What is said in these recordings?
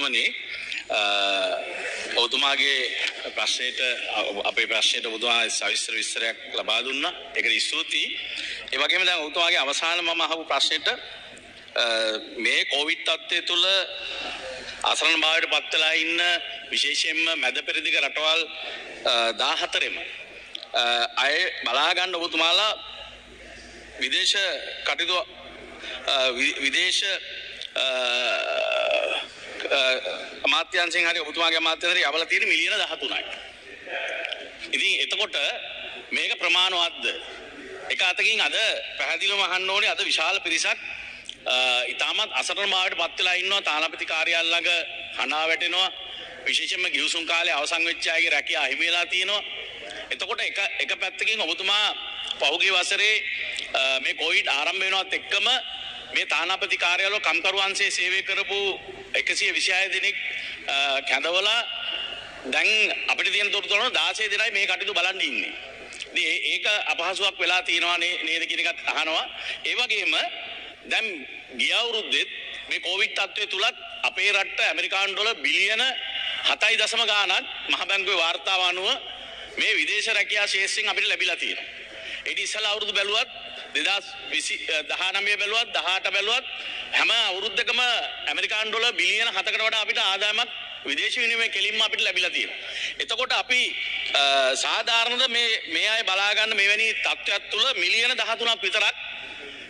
මන්ත්‍රතුමනි ඔවතුමාගේ ප්‍රශ්නයට අපේ ප්‍රශ්නයට බුදුහා සවිස්තර විස්තරයක් ලබා දුන්න. එක ස්තුතියි. ඒවගේම දැන් ඔතුමාගේ අවසාන මම අහපු ප්‍රශ්නයට මේ කෝවිඩ් තත්ත්වය තුළ අසරණ භාවයට පත්වෙලා ඉන්න විශේෂයෙන්ම මැද පෙරදිග රටවල් දාහතරෙම අය බලාගන්න ඔබතුමාලා විදේශ කටයුතු විදේශ අමාත්‍යන්සිෙන් හරි ඔබතුමාගේ අමාත්‍යන්හරි අවල තියෙන මිලියන දහතුනයි. ඉතින් එතකොට මේක ප්‍රමාණවත්ද. එක අතකින් අද පැහැදිලිව මහන්න ඕනේ අද විශාල පිරිසක් ඉතාමත් අසරණ මාවට පත්වෙලා ඉන්නවා තානාපති කාර්යාලයක හනා වැටෙනවා විශේෂයෙන්ම ගිවිසුම් කාලේ අවසන් වෙච්ච අයගේ රැකියාව අහිමි වෙලා තියෙනවා. එතකොට එක එක පැත්තකින් ඔබතුමා පහුගිය වසරේ මේ කොවිඩ් ආරම්භ වෙනවත් එක්කම මේ තානාපති කාර්යාලවල කම්කරුවන්සේ සේවය කරපු 126 දෙනෙක් කැඳවලා දැන් අපිට තියෙන තොරතුරු 16 දෙනයි මේ කටයුතු බලන් ඉන්නේ. ඉතින් ඒක අපහසුයක් වෙලා තියෙනවා නේද කියන එකත් අහනවා. ඒ වගේම දැන් ගිය අවුරුද්දෙත් මේ කොවිඩ් තත්ත්වය තුලත් අපේ රටට ඇමරිකානු ඩොලර් බිලියන 7.0 ගාණක් මහ බැංකුවේ වාර්තාව අනුව මේ විදේශ රැකියා ශේෂ්ත්‍රයෙන් අපිට ලැබිලා තියෙනවා. ඊට ඉස්සලා අවුරුදු බැලුවත් දෙදස් විසි දහනමය බැලුවත් දහට බැලුවත් හැම අවුරුද්ධකම ඇමරිකාන් ඩොල බිලියන හතකට වඩා අපිට ආදායමක් විදේශ විනිමය කෙලින්ම අපිට ලැබිලා තියෙනවා. එතකොට අපි uh, සාධාරණද මේ මේ අය බලාගන්න මෙවැනි තත්ත්වයක් තුළ මිලියන 13ක් විතරක්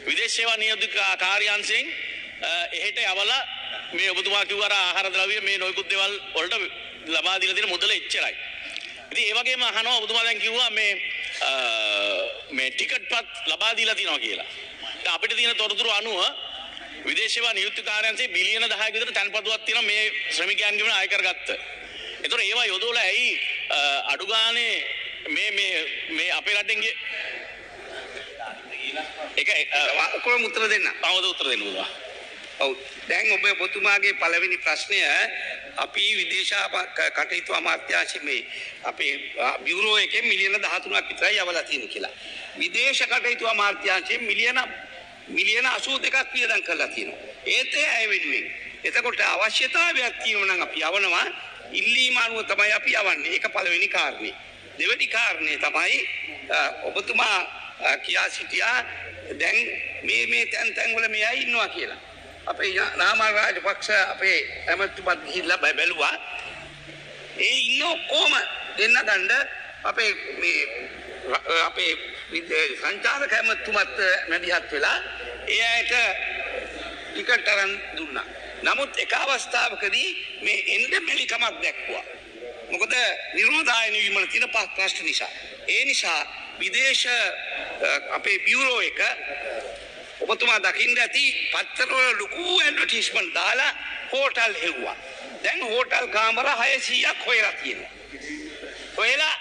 විදේශ සේවා නියෝජිත කාර්යාංශයෙන් uh, එහෙට යවලා මේ ඔබතුමා කිව්වර ආහාර ද්‍රව්‍ය මේ නොයෙකුත් දේවල් වලට ලබා දීලා තියෙන මුදල එච්චරයි. ඉතින් ඒ වගේම අහනවා ඔබතුමා දැන් කිව්වා මේ මේ ටිකට් පත් ලබා දීලා තියෙනවා කියලා. අපිට තියෙන තොරතුරු අනුව විදේශේවා නියුක්ති කාර්යාංශයේ බිලියන 10ක විතර තැන්පතුවක් තියෙනවා මේ ශ්‍රමිකයන්ගෙන් අය කරගත්ත. ඒතර ඒවා යොදවලා ඇයි අඩු ගානේ මේ මේ මේ අපේ රටෙන් ගිය ඒක ඔක්කොම උත්තර දෙන්න. අවද උත්තර දෙන්න බුදුහා. ඔව් දැන් ඔබ ඔබතුමාගේ පළවෙනි ප්‍රශ්නය අපි විදේශ කටයුතු අමාත්‍යාංශ මේ අපේ බියුරෝ එකෙන් මිලියන 13ක් විතරයි යවලා තියෙන කියලා. විදේශ කටයුතු අමාත්‍යාංශයෙන් මිලියන මිලියන 82ක් වියදම් කරලා තියෙනවා. ඒත් ඒ අය වෙනුවෙන්. එතකොට අවශ්‍යතාවයක් තියෙනවා නම් අපි යවනවා ඉල්ලීම අනුව තමයි අපි යවන්නේ. ඒක පළවෙනි කාරණේ. දෙවෙනි කාරණේ තමයි ඔබතුමා කියා සිටියා දැන් මේ මේ තැන් තැන් වල මෙයයි ඉන්නවා කියලා. අපේ නාමල් රාජපක්ෂ අපේ ඇමතුමත් ගිහිල්ලා බැලුවා. ඒ ඉන්න ඔක්කොම දෙන්න ගන්න අපේ මේ අපේ සංචාරක ඇමතුමත් මැදිහත් වෙලා ඒ අයට ටිකට් අරන් දුන්නා. නමුත් එක අවස්ථාවකදී මේ එන්න මෙලිකමක් දැක්වුවා. මොකද නිරෝධායන වීමල තියෙන ප්‍රශ්න නිසා. ඒ නිසා විදේශ අපේ බියුරෝ එක ඔබතුමා දකිින්ද ඇති පත්තරවල ලොකූ ඇඩටිස්මන් දාලා හෝටල් හෙව්වා. දැන් හෝටල් කාමර හයසීයක් හොයලා තියෙනවා. හොයලා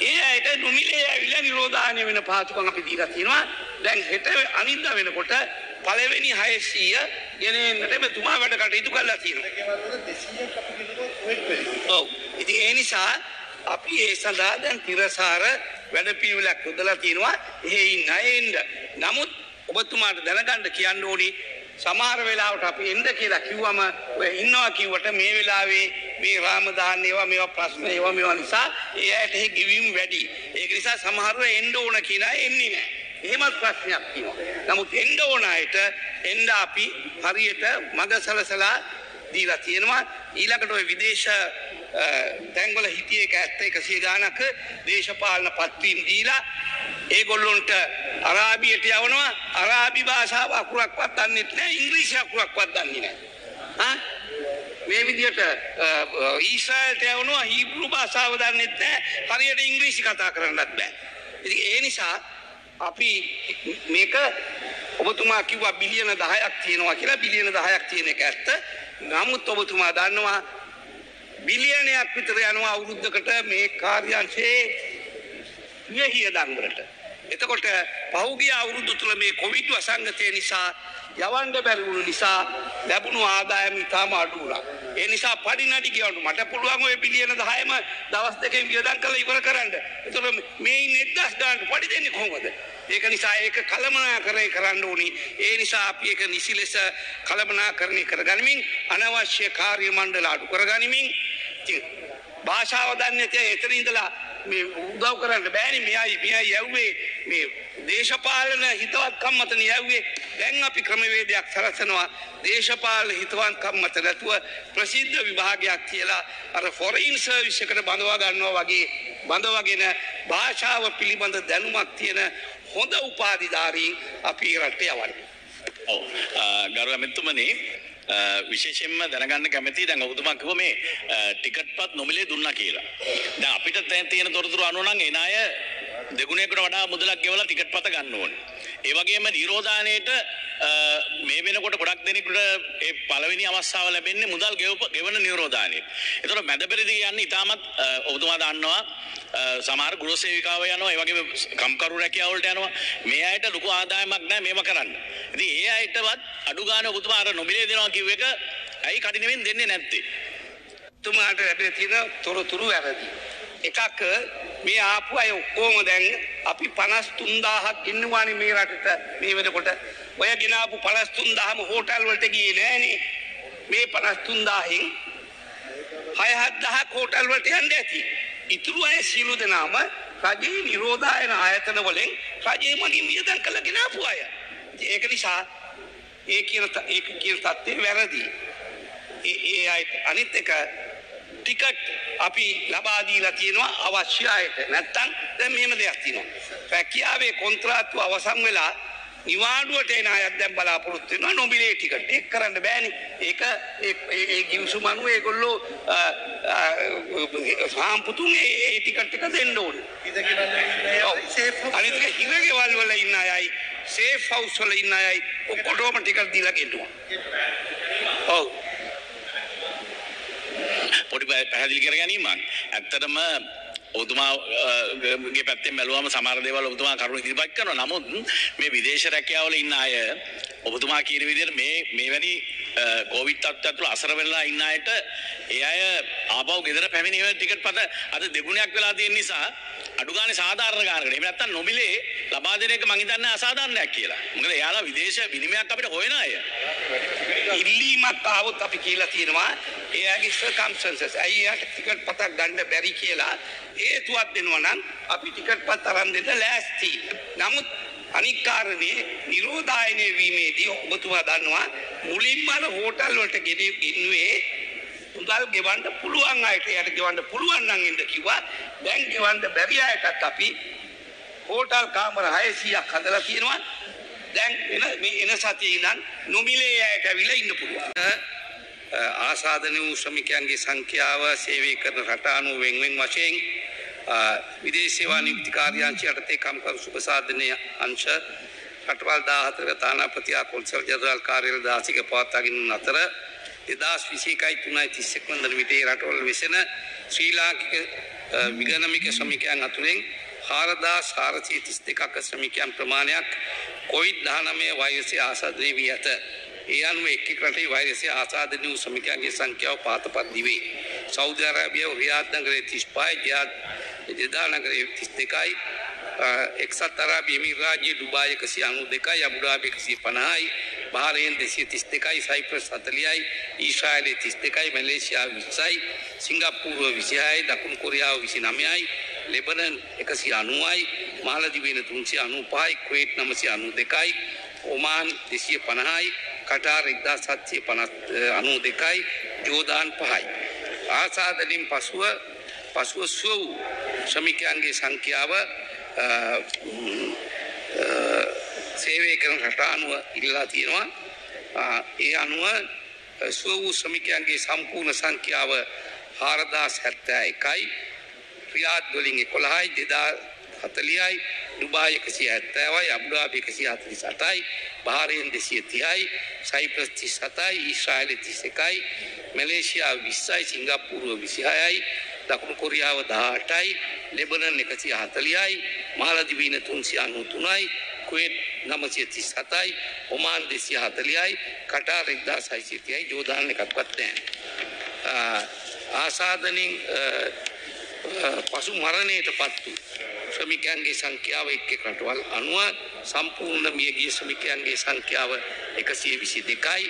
ඒ අයට නොමිලේ ඇවිල්ලා නිරෝධානය වෙන පාතුකම් අපි දීලා තියෙනවා. දැන් හෙට අනිද්දා වෙනකොට පළවෙනි 600 ගෙනෙන්නට මෙතුමා වැඩ කටයුතු කරලා තියෙනවා. ඔව්. ඉතින් ඒ නිසා අපි ඒ සඳහා දැන් තිරසාර වැඩපිළිවෙලක් යොදලා තියෙනවා. එහෙ ඉන්න අය එන්න. නමුත් ඔබතුමාට දැනගන්න කියන්න ඕනි සමහර වෙලාවට අපි එන්න කියලා කිව්වම ඔය ඉන්නවා කිව්වට මේ වෙලාවේ මේ රාමදාන ඒවා මේවා ප්‍රශ්න ඒවා මේවා නිසා ඒ ඇයට එහි ගෙවීම් වැඩි. ඒක නිසා සමහරව එන්න ඕන කියලා එන්නේ නැහැ. එහෙමත් ප්‍රශ්නයක් තියෙනවා. නමුත් එන්න ඕන අයට එන්න අපි හරියට මඟ සලසලා දීලා තියෙනවා. ඊළඟට ওই විදේශ තැන්වල හිටියේ එක ඇත්ත එකසිය ගානක දේශපාලන පත්වීම් දීලා ඒගොල්ලොන්ට අරාබියට යවනවා. අරාබි භාෂාව අකුරක්වත් දන්නෙත් නෑ ඉංග්‍රීසි අකුරක්වත් දන්නේ නෑ මේ විදිහට ඊශ්‍රායලට යවනවා හීබ්‍රු භාෂාව දන්නෙත් නෑ හරියට ඉංග්‍රීසි කතා කරන්නත් බෑ. ඉතින් ඒ නිසා අපි මේක ඔබතුමා කිව්වා බිලියන 10ක් තියෙනවා කියලා. බිලියන 10ක් තියෙන එක ඇත්ත. නමුත් ඔබතුමා දන්නවා බිලියනයක් විතර යනවා අවුරුද්දකට මේ කාර්යාංශයේ විහිදම් වලට. එතකොට පහුගිය අවුරුදු තුල මේ කොවිඩ් වසංගතය නිසා යවන්න බැරි වුණු නිසා ලැබුණු ආදායම ඉතාම අඩු වුණා. ඒ නිසා පඩි නඩි කියවන්න මට පුළුවන් ওই බිලියන 10ම දවස් දෙකකින් වියදම් කරලා ඉවර කරන්න. එතකොට මේ ඉන්නේ 1000 ගානට පඩි දෙන්නේ කොහොමද? ඒක නිසා ඒක කළමනාකරණය කරන්න ඕනි. ඒ නිසා අපි ඒක නිසි ලෙස කළමනාකරණය කරගනිමින් අනවශ්‍ය කාර්ය මණ්ඩල අඩු කරගනිමින් ඉතින් භාෂාව දන්නේ නැති අය එතන ඉඳලා මේ උදව් කරන්න බෑනේ. මෙයයි මෙයයි යව්වේ මේ දේශපාලන හිතවත්කම් මත යව්වේ දැන් අපි ක්‍රමවේදයක් සලසනවා. දේශපාලන හිතවත්කම් මත නැතුව ප්‍රසිද්ධ විභාගයක් කියලා අර ෆොරයින් සර්විස් එකට බඳවා ගන්නවා වගේ බඳවගෙන භාෂාව පිළිබඳ දැනුමක් තියෙන හොඳ උපාධිධාරීන් අපි රටේ යවන්නේ. ඔව්. ගරු ඇමතුමනි විශේෂයෙන්ම දැනගන්න කැමති දැන් ඔබතුමා කිව්ව මේ ටිකට්පත් නොමිලේ දුන්නා කියලා. දැන් අපිට දැන් තියෙන තොරතුරු අනුව නම් එන අය දෙගුණයකට වඩා මුදලක් ගෙවලා ටිකට් පත ගන්න ඕනේ. ඒ වගේම නිරෝධානයේට මේ වෙනකොට ගොඩක් දෙනෙකුට ඒ පළවෙනි අවස්ථාව ලැබෙන්නේ මුදල් ගෙවන නිරෝධානයේ. ඒතකොට මැද පෙරදි යන්නේ ඉතාමත් ඔබතුමා දන්නවා සමහර ගෘහ සේවිකාව යනවා ඒ වගේම කම්කරු රැකියාව වලට යනවා. මේ අයට ලොකු ආදායමක් නැහැ මේව කරන්න. ඉතින් ඒ අයටවත් අඩු ගාණ ඔබතුමා අර නොමිලේ දෙනවා කිව්ව එක ඇයි කඩිනමින් දෙන්නේ නැත්තේ? තුමාට ලැබෙන තියෙන තොරතුරු වැරදි. එකක් මේ ආපු අය ඔක්කොම දැන් අපි 53000ක් ඉන්නවානේ මේ රටට මේ වෙනකොට. ඔය ගෙනාපු 53000ම හෝටල් වලට ගියේ නෑනේ. මේ 53000න් 6-7000ක් හෝටල් වලට යන්න ඇති. ඉතුරු අය සියලු දෙනාම රජයේ නිරෝධායන ආයතන වලින් රජයේ මගින් වියදම් කළ ගෙනාපු අය. ඒක නිසා ඒ කියන ඒක කියන தත්ත්වය වැරදි. ඒ ඒ අයට අනිත් එක ටිකට් අපි ලබා දීලා තියෙනවා අවශ්‍ය අයට. නැත්තම් දැන් මෙහෙම දෙයක් තියෙනවා. රැකියාවේ කොන්ත්‍රාත්තු අවසන් වෙලා නිවාඩුවට එන අයත් දැන් බලාපොරොත්තු වෙනවා නොමිලේ ටිකට්. ඒක කරන්න බෑනේ. ඒක ඒ ඒ ගිවිසුම අනුව ඒගොල්ලෝ සාම්පුතුන් ඒ ටිකට් එක දෙන්න ඕනේ. අනිත් එක හිරගෙවල් වල ඉන්න අයයි සේෆ් හවුස් වල ඉන්න අයයි ඔක්කොටම ටිකට් දීලා ගෙන්නවා. ඔව්. පොඩි පැහැදිලි කර ගැනීමක්. ඇත්තටම ඔබතුමාගේ පැත්තෙන් බැලුවම සමහර දේවල් ඔබතුමා කරුණු ඉදිරිපත් කරනවා. නමුත් මේ විදේශ රැකියාවල ඉන්න අය ඔබතුමා කියන විදිහට මේ මේවැනි කෝවිඩ් තත්ත්වයක් තුළ අසර වෙලා ඉන්න අයට ඒ අය ආපහු ගෙදර පැමිණීමේ ටිකට් පත අද දෙගුණයක් වෙලා තියෙන නිසා අඩු ගානේ සාධාරණ ගානකට. එහෙම නැත්නම් නොමිලේ ලබා දෙන එක මං හිතන්නේ අසාධාරණයක් කියලා. මොකද එයාලා විදේශ විනිමයක් අපිට හොයන අය. ඉල්ලීමක් ආවොත් අපි කියලා තියෙනවා එයාගේ සර්කම්ස්ටන්සස් ඇයි එයාට ටිකට් පතක් ගන්න බැරි කියලා හේතුවක් දෙනවා නම් අපි ටිකට් පත් අරන් දෙන්න ලෑස්ති. නමුත් අනික් කාරණේ නිරෝධායනය වීමේදී ඔබතුමා දන්නවා මුලින්ම අර හෝටල් වලට ගෙනුවේ මුදල් ගෙවන්න පුළුවන් අයට යට ගෙවන්න පුළුවන් නම් ඉන්න කිව්වා දැන් ගෙවන්න බැරි අයටත් අපි හෝටල් කාමර 600ක් හදලා තියෙනවා. දැන් එන මේ එන සතියේ ඉඳන් නොමිලේ අයට ඇවිල්ලා ඉන්න පුළුවන්. ආසාදන වූ ශ්‍රමිකයන්ගේ සංඛ්‍යාව සේවය කරන රට අනුව වෙන් වෙන් වශයෙන් විදේශ සේවා නියුක්ති කාර්යාංශය යටතේ කම්කරු සුබසාධනය අංශ රටවල් 14 තානාපති ආකොල්සල් ජනරාල් කාර්යාලය 16ක පවත්වාගෙන අතර 2021යි 3යි 31 වන විටේ රටවල වෙසෙන ශ්‍රී ලාංකික විගණමික ශ්‍රමිකයන් අතුරෙන් 4432ක ශ්‍රමිකයන් ප්‍රමාණයක් කොවිඩ්-19 වෛරසය ආසාදනය වී ඇත. ඒ අනුව එක් එක් රටේ වෛරසය ආසාදනය වූ ශ්‍රමිකයන්ගේ සංඛ්‍යාව පාතපත් දිවේ. සෞදි අරාබියාව රියාද් නගරයේ 35යි, ජියාද් ජෙදා නගරයේ 32යි, එක්සත් අරාබි එමිරාජ්‍යයේ ඩුබායි 192යි, අබුඩාබි 150යි, බහරේන් 232යි, සයිප්‍රස් 40යි, ඊශ්‍රායලයේ 32යි, මැලේසියාව 20යි, සිංගප්පූරුව 26යි, දකුණු කොරියාව 29යි, ලෙබනන් 190යි, මාලදිවයින 395යි, කුවේට් 992යි, ඔමාන් 250යි, කටාර් 1792යි, ජෝදාන් 5යි. ආසාදනින් පසුව පසුව සුව වූ ශ්‍රමිකයන්ගේ සංඛ්‍යාව සේවය කරන රට අනුව ඉල්ලා තියෙනවා. ඒ අනුව සුව වූ ශ්‍රමිකයන්ගේ සම්පූර්ණ සංඛ්‍යාව 4071යි. රියාද් වලින් 11යි 2040යි ඩුබායි 170යි අබුඩාබි 148යි බහරේන් 230යි සයිප්‍රස් 37යි ඊශ්‍රායල 31යි මැලේසියාව 20යි සිංගප්පූරුව 26යි දකුණු කොරියාව 18යි ලෙබනන් 140යි මාලදිවයින 393යි කුවේට් 937යි ඔමාන් 240යි කටාර් 1630යි ජෝර්දාන් එකක්වත් නැහැ. ආසාදනින් පසු මරණයට පත්තු ශ්‍රමිකයන්ගේ සංඛ්‍යාව එක් එක් රටවල් අනුව සම්පූර්ණ මියගිය ශ්‍රමිකයන්ගේ සංඛ්‍යාව එකසිය විසි දෙකයි.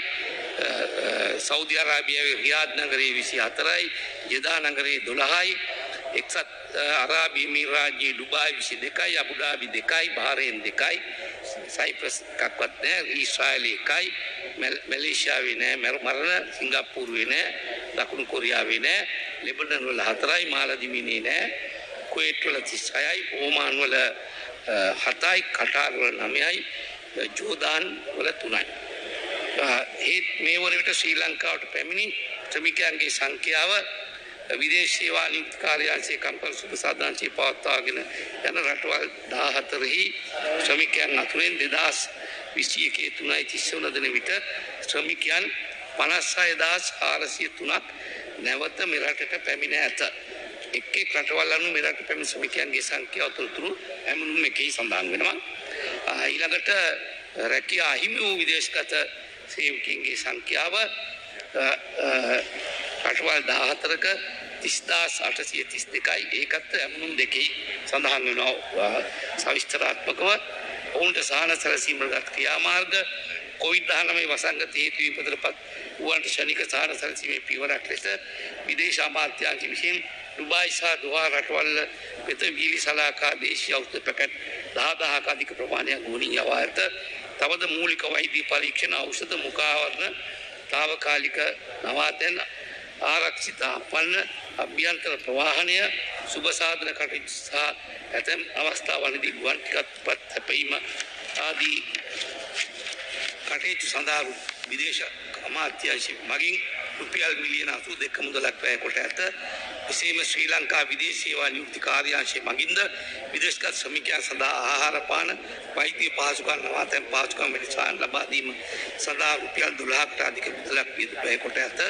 සෞධ අරාබියාවේ රියාද් නගරයේ විසි හතරයි යදා නගරයේ දොළහයි එක්සත් අරාබිමි රාජ්‍යයේ ඩුබායි විසි දෙකයි අබුඩාබි දෙකයි භාරයෙන් දෙකයි සයිප්‍රස් එකක්වත් නෑ ඊශ්‍රායලය එකයි මැලේෂාවේ නෑ මරණ සිංගප්පූරුවේ නෑ දකුණු කොරියාවේ නෑ. ලෙබනන් වල හතරයි මාලදිමිනේ නෑ. කුවේට් වල 36යි ඕමාන් වල හතයි කටාර් වල 9යි ජෝදාන් වල 3යි ඒත් මේ වන විට ශ්‍රී ලංකාවට පැමිණි ශ්‍රමිකයන්ගේ සංඛ්‍යාව විදේශ සේවා නියුක්ති කාර්යාංශයේ කම්පන සුබ සාධාංශයේ පවත්වාගෙන යන රටවල් 14හි ශ්‍රමිකයන් අතුරෙන් 2021 3යි 30 වන දින විට ශ්‍රමිකයන් 56403ක් නැවත මෙරටට පැමිණ ඇත. එක් එක් රටවල් අනුව මෙරට පැමිණි ශ්‍රමිකයන්ගේ සංඛ්‍යාව තොරතුරු ඇමනුම් එකෙහි සඳහන් වෙනවා. ඊළඟට රැකියා අහිමි වූ විදේශගත සේවකයන්ගේ සංඛ්‍යාව රටවල් 14ක 30832යි ඒකත් ඇමනුම් දෙකෙහි සඳහන් වෙනවා සවිස්තරාත්මකව ඔවුන්ට සහන සැලසීමට ක්‍රියාමාර්ග කොවිD-19 වසංගත හේතු විපතටපත් වුවන්ට ශනික සහන සැලසීමේ පියවරක් ලෙස විදේශ අමාත්‍යාංශ විසින් ඩුබායි සහ දෝහා රටවල් වෙත වීලි සලාකා දේශීය ඖෂධ පැකට් 10000ක අධික ප්‍රමාණයක් ගුණින් යවා ඇත. තවද මූලික වෛද්‍ය පරීක්ෂණ ඖෂධ මුඛාවරණ తాවකාලික නවාතැන් ආරක්ෂිත අපන්න අභ්‍යන්තර ප්‍රවාහනය සුබ සාධන කටයුතු සහ ඇතැම් අවස්ථාවලදී ගුවන් ටිකත්පත් හැපීම ආදී කටයුතු සඳහා විදේශ අමාත්‍යංශ මගින් රුපියල් මිලියන 82 මුදලක් වැය කොට ඇත. එසේම ශ්‍රී ලංකා විදේශ සේවා නියුක්ති කාර්යාංශය මගින්ද විදේශගත ශ්‍රමිකයන් සඳහා ආහාර පාන වෛද්‍ය පහසුකම් නවාතැන් පහසුකම් වැඩිසායන් ලබා දීම සඳහා රුපියල් 12කට අධික මුදලක් වැය කොට ඇත.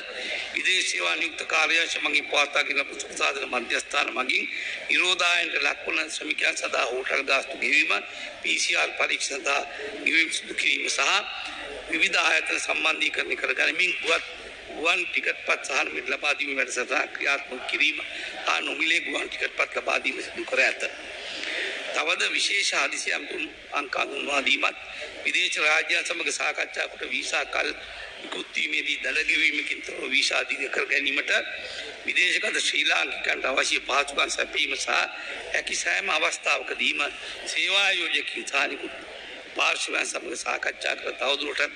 විදේශ සේවා නියුක්ත කාර්යාංශ මගින් පවත්වාගෙන ලබන සුසාධන මධ්‍යස්ථාන මගින් නිරෝධායනට ලක්වන ශ්‍රමිකයන් සඳහා හෝටල් ගාස්තු ගෙවීම PCR පරීක්ෂණ සඳහා ගෙවීම සිදු කිරීම සහ විවිධ ආයතන සම්බන්ධීකරණය කර ගනිමින් ගුවන් ගුවන් ටිකට් පත් සහන මිල ලබා දීම වැඩසටහන ක්‍රියාත්මක කිරීම හා නොමිලේ ගුවන් ටිකට් පත් ලබා දීම සිදු කර ඇත. තවද විශේෂ හදිසි අමුතුම් අංක හඳුන්වා දීමත් විදේශ රාජ්‍යයන් සමග සාකච්ඡා කොට වීසා කල් ඉක්ුත්වීමේදී දඩගෙවීමකින් තොරව වීසා අධික කර ගැනීමට විදේශගත ශ්‍රී ලාංකිකයන්ට අවශ්‍ය පහසුකම් සැපීම සහ හැකි සෑම අවස්ථාවකදීම සේවා ආයෝජකයන් සහ නිකුත් පාර්ශවයන් සමග සාකච්ඡා කර තවදුරටත්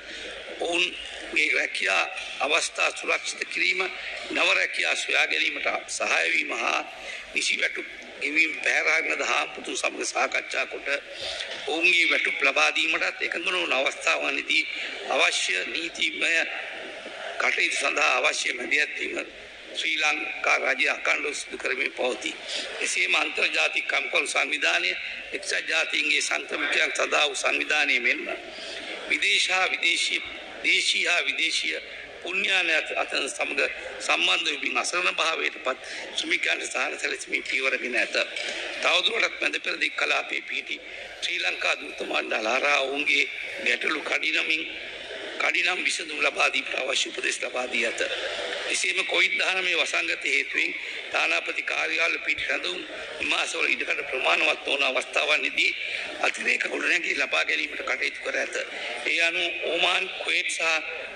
ඔවුන්ගේ රැකියා අවස්ථා සුරක්ෂිත කිරීම නව රැකියා සොයා ගැනීමට සහාය වීම හා නිසි වැටුප් ගෙවීම පැහැරගෙන දහම්පුතු සමග සාකච්ඡා කොට ඔවුන්ගේ වැටුප් ලබා දීමටත් එකඟ නොවන අවස්ථාවන්දී අවශ්‍ය නීතිමය කටයුතු සඳහා අවශ්‍ය මැදිහත් වීම ශ්‍රී ලංකා රජය අකණ්ඩව සිදු කරමින් පවතී. එසේම අන්තර්ජාතික කම්කරු සංවිධානය එක්සත් ජාතීන්ගේ සංක්‍රමිකයන් සඳහා වූ සංවිධානය මෙන්ම විදේශ හා විදේශීය දේශීය හා විදේශීය පුණ්‍යාන අතර සමග සම්බන්ධ වෙමින් අසරණ භාවයට පත් ශ්‍රමිකයන්ට සහන සැලසීමේ පියවරගෙන ඇත. තවදුරටත් මැද පෙරදිග කලාපයේ පිහිටි ශ්‍රී ලංකා දූත මණ්ඩල හරහා ඔවුන්ගේ ගැටලු කඩිනමින් කඩිනම් විසඳුම් ලබා දීමට අවශ්‍ය උපදෙස් ලබා දී ඇත. එසේම කොවිD-19 වසංගත හේතුවෙන් තානාපති කාර්යාල පිට රැඳුම් නිවාසවල ඉඩකඩ ප්‍රමාණවත් නොවන අවස්ථාවන්හිදී අතිරේක ගොඩනැගිලි ලබා ගැනීමට කටයුතු කර ඇත. ඒ අනුව ඕමාන් කුවේට් සහ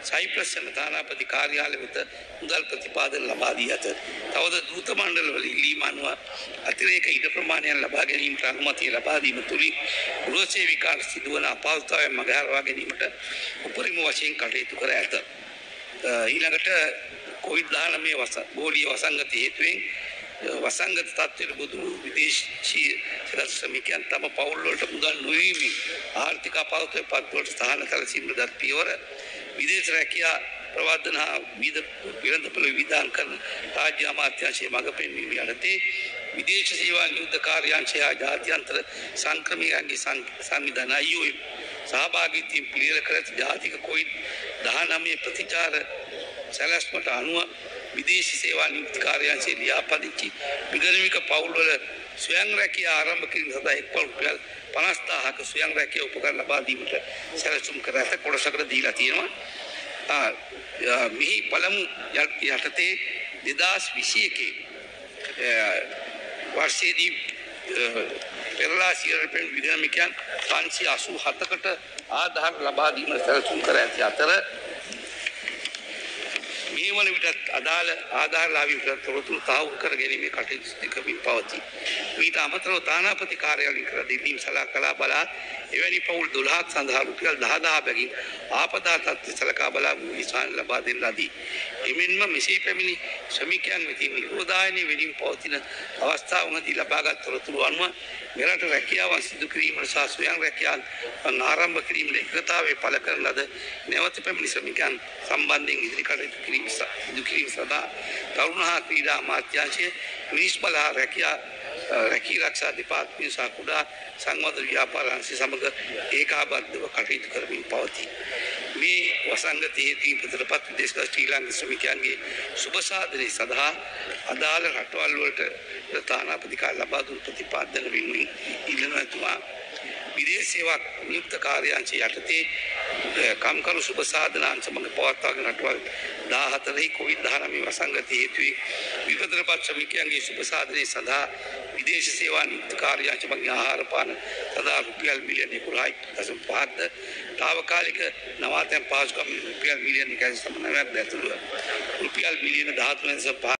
සයිප්‍රස් යන තානාපති කාර්යාල වෙත මුදල් ප්‍රතිපාදන ලබා දී ඇත. තවද දූත මණ්ඩලවල ඉල්ලීම අනුව අතිරේක ඉඩ ප්‍රමාණයන් ලබා ගැනීමට අනුමැතිය ලබා දීම තුලින් ගෘහ සේවිකාට සිදුවන අපහසුතාවයන් මගහරවා ගැනීමට උපරිම වශයෙන් කටයුතු කර ඇත. ඊළඟට කොවිD-19 වස ගෝලීය වසංගත හේතුවෙන් වසංගත තත්ත්වයට බුදුරු විදේශීය සරස් ශ්‍රමිකයන් තම පවුල් වලට මුදල් නොවීමෙන් ආර්ථික අපහසුතාවයට පත්වලට සහන සැලසීමට දත් පියවර විදේශ රැකියා ප්‍රවර්ධන හා විවිධ පිරඳපල විධාන කරන රාජ්‍ය අමාත්‍යාංශයේ මඟ පෙන්වීම යටතේ විදේශ සේවා නියුද්ධ කාර්යාංශය හා ජාත්‍යන්තර සංක්‍රමණයන්ගේ සංවිධාන IOM සහභාගීත්වයෙන් පිළියෙල කර ඇති ජාතික කොවිඩ් 19 ප්‍රතිචාර සැලැස්මට අනුව විදේශ සේවා නියුක්ති කාර්යාංශයේ ලියාපදිංචි විගණමික පවුල්වල ස්වයං රැකියා ආරම්භ කිරීම සඳහා එක් රුපියල් 50000ක ස්වයං රැකියා උපකරණ ලබා දීමට සැලසුම් කර ඇත කොටසකට දීලා තියෙනවා. මෙහි පළමු යටතේ 2021 වර්ෂයේදී පෙරලා සියයට පෙන් විදනමිකයන් පන්සි අසූ හතකට ආධාර ලබාදීම සැලසුම් කර ඇති අතර මේ වන විටත් අදාළ ආධාරලාභී විටත් තොරතුරු තාවුරු කර ගැනීමේ කටයුතු සිදු කරමින් පවතී. ඊට අමතරව තානාපති කාර්යාලයෙන් කර දෙදීම් සලකලා බලා එවැනි පවුල් 12ක් සඳහා රුපියල් 10000 බැගින් ආපදා තත්ත්ව සලකා බලා විසාන ලබා දෙන ලදී. එමෙන්ම මෙසේ පැමිණි ශ්‍රමිකයන් වෙතින් නිරෝධායනය වෙමින් පවතින අවස්ථාවකදී ලබාගත් තොරතුරු අනුව මෙරට රැකියාවන් සිදු කිරීමට සහ ස්වයං රැකියාවන් ආරම්භ කිරීමට එකතාවේ පළ කරන ලද නැවත පැමිණි ශ්‍රමිකයන් සම්බන්ධයෙන් ඉදිරි කටයුතු කිරීම ස- සිදු කිරීම සඳහා තරුණ හා ක්‍රීඩා අමාත්‍යාංශය මිනිස් බල හා රැකියා අ, රැකී රක්ෂා දෙපාර්තමේන්තුව සහ කුඩා සංවර්ධන ව්‍යාපාර අංශය සමග ඒකාබද්ධව කටයුතු කරමින් පවතී. මේ වසංගත හේතුවෙන් පිටරපත් විදේශ ශ්‍රී ලාංකික ශ්‍රමිකයන්ගේ සුබ සාධනය සඳහා අදාළ රටවල් වලට ප්‍රධානාපතිකාර ලබා දුන් ප්‍රතිපාදන වෙනුවෙන් ඉල්ලනතුමා විදේශ සේවා නියුක්ත කාර්යාංශය යටතේ අ, කම්කරු සුබ සාධනාංශ මඟ පවත්වාගෙන රටවල් 14 කොවිඩ්-19 වසංගත හේතුවෙන් විපතනපත් ශ්‍රමිකයන්ගේ සුබ සාධනය සඳහා විදේශ සේවා නියුක්ත කාර්යාංශ මඟින් ආහාර පාන සඳහා රුපියල් මිලියන 11.5ද తాවකාලික නවාතැන් පහසුකම් රුපියල් මිලියන 1.9ක් ඇතුළු. රුපියල් මිලියන 13.5